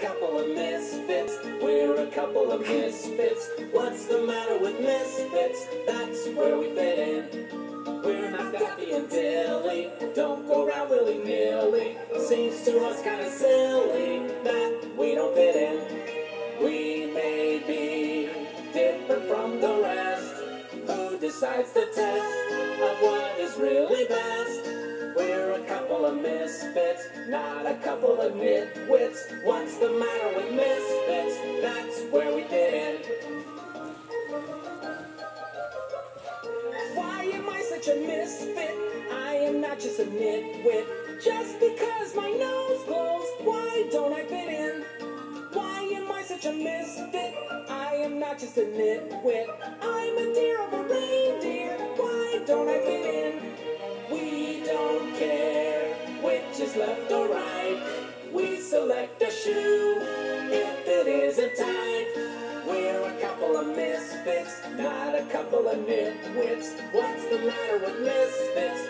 couple of misfits. We're a couple of misfits. What's the matter with misfits? That's where we fit in. We're not Daffy and Dilly. Don't go around willy nilly. Seems to us kind of silly that we don't fit in. We may be different from the rest. Who decides the test of what is really best? Not a couple of nitwits. What's the matter with misfits? That's where we fit in. Why am I such a misfit? I am not just a nitwit. Just because my nose glows, why don't I fit in? Why am I such a misfit? I am not just a nitwit. I'm a deer of a reindeer. Why don't I fit in? We don't care which is left a couple of nitwits. What's the matter with misfits?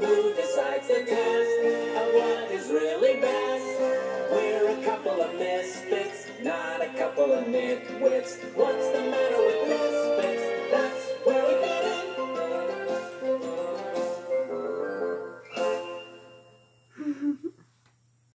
Who decides the test of what is really best? We're a couple of misfits, not a couple of nitwits. What's the matter?